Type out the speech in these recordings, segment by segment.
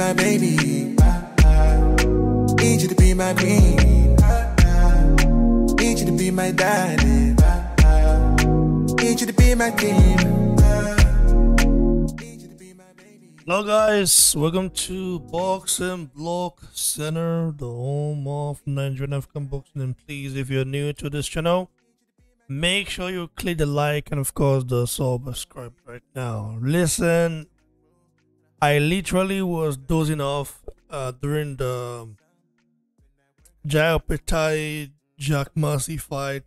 my baby. Need you to be my queen. Need you to be my darling. Need you to be my team. Hello guys, welcome to Boxing Block Center, the home of Nigerian African boxing. And please, if you're new to this channel, make sure you click the like and of course the subscribe right now. Listen, I literally was dozing off uh, during the Jai Jack Massey fight.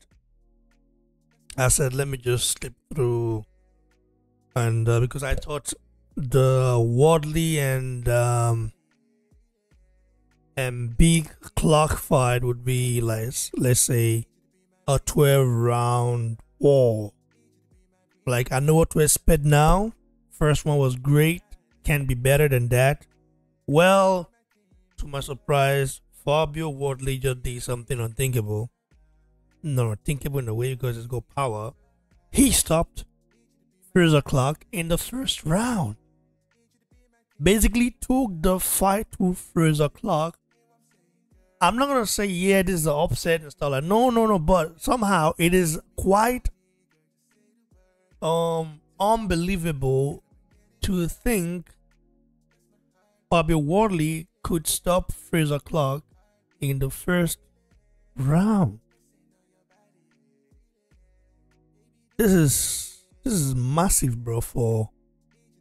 I said, let me just slip through, and uh, because I thought the Wardley and um, and big clock fight would be like let's say a 12 round war. Like I know what to expect now. First one was great, can be better than that. Well, to my surprise, Fabio Wardley just did something unthinkable. No, unthinkable in a way because it's got power. He stopped Frazer Clarke in the first round basically took the fight to Frazer Clarke. I'm not gonna say yeah, this is an upset and stuff like no, no, no, but somehow it is quite um unbelievable to think Bobby Wardley could stop Frazer Clarke in the first round. This is this is massive, bro, for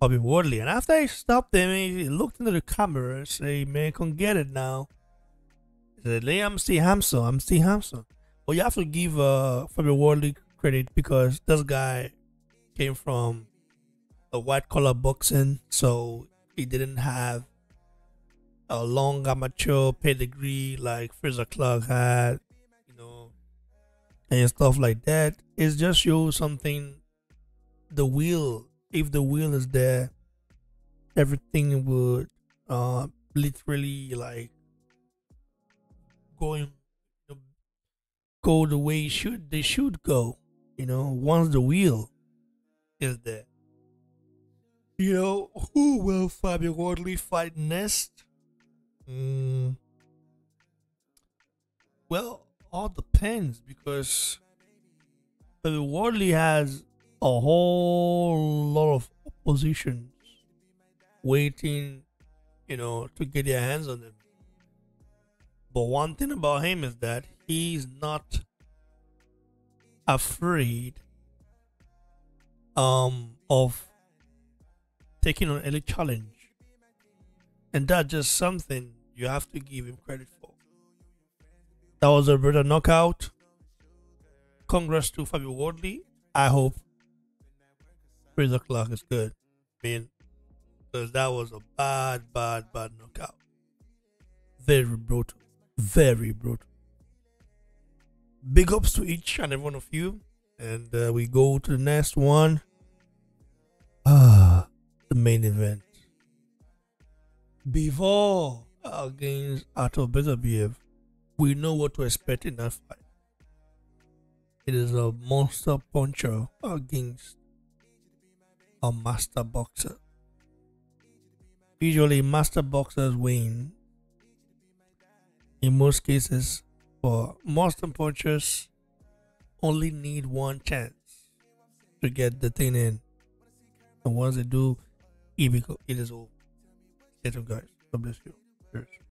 Bobby Wardley. And after I stopped him, he looked into the camera and said, Man, come get it now. He said, Hey, I'm Steve Hamson. I'm Steve Hamson. Well, you have to give uh, Bobby Wardley credit because this guy came from a white collar boxing, so he didn't have a long amateur pedigree like Frazer Clarke had, you know, and stuff like that. It just shows something the will if the will is there, everything would uh literally like going go the way should they should go. You know, once the wheel is there. You know, who will Fabio Wardley fight next? Mm. Well, all depends because Fabio Wardley has a whole lot of oppositions waiting, you know, to get their hands on him. But one thing about him is that he's not afraid um of taking on any challenge. And that's just something you have to give him credit for. That was a brother knockout. Congrats to Fabio Wardley. I hope Frazer Clarke is good. I mean, because that was a bad, bad, bad knockout. Very brutal. Very brutal. Big ups to each and every one of you. And uh, we go to the next one. Ah, the main event. Bivol against Arthur Beterbiev, we know what to expect in that fight. It is a monster puncher against a master boxer. Usually, master boxers win. In most cases, for master punchers, only need one chance to get the thing in. And once they do, it, beco- it is over. Get guys. God bless you. Cheers.